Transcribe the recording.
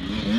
Mm-hmm.